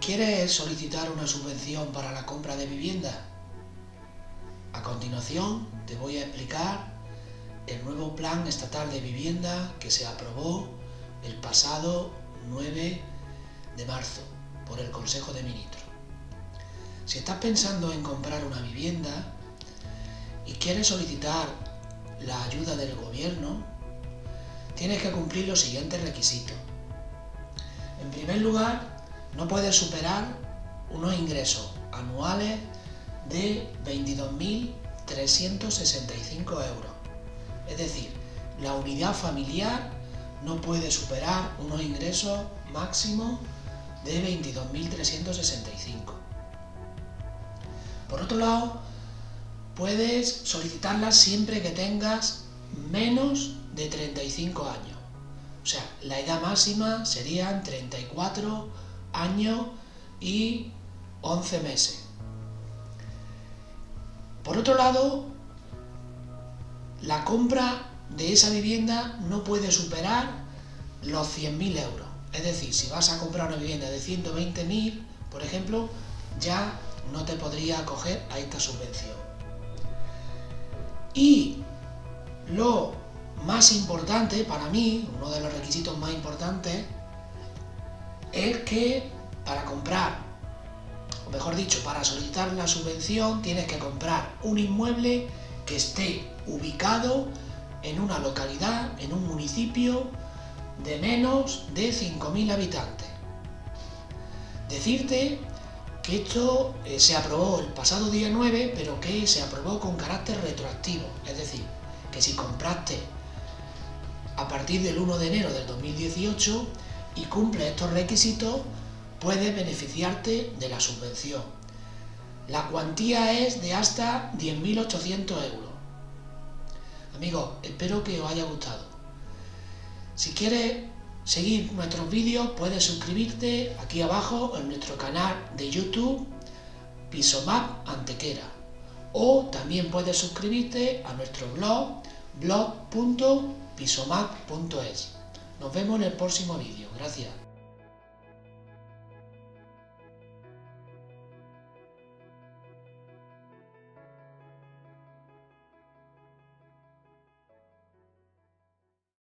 ¿Quieres solicitar una subvención para la compra de vivienda? A continuación te voy a explicar el nuevo plan estatal de vivienda que se aprobó el pasado 9 de marzo por el Consejo de Ministros. Si estás pensando en comprar una vivienda y quieres solicitar la ayuda del gobierno, tienes que cumplir los siguientes requisitos. En primer lugar, no puede superar unos ingresos anuales de 22.365 euros. Es decir, la unidad familiar no puede superar unos ingresos máximos de 22.365. Por otro lado, puedes solicitarla siempre que tengas menos de 35 años. O sea, la edad máxima serían 34 año y 11 meses. Por otro lado, la compra de esa vivienda no puede superar los 100.000 euros. Es decir, si vas a comprar una vivienda de 120.000, por ejemplo, ya no te podría acoger a esta subvención. Y lo más importante para mí, uno de los requisitos más importantes, es que para comprar, o mejor dicho, para solicitar la subvención tienes que comprar un inmueble que esté ubicado en una localidad, en un municipio de menos de 5.000 habitantes. Decirte que esto eh, se aprobó el pasado día 9, pero que se aprobó con carácter retroactivo. Es decir, que si compraste a partir del 1 de enero del 2018, y cumple estos requisitos, puedes beneficiarte de la subvención. La cuantía es de hasta 10.800 euros. Amigos, espero que os haya gustado. Si quieres seguir nuestros vídeos, puedes suscribirte aquí abajo en nuestro canal de YouTube Pisomap Antequera. O también puedes suscribirte a nuestro blog blog.pisomap.es. Nos vemos en el próximo vídeo. Gracias.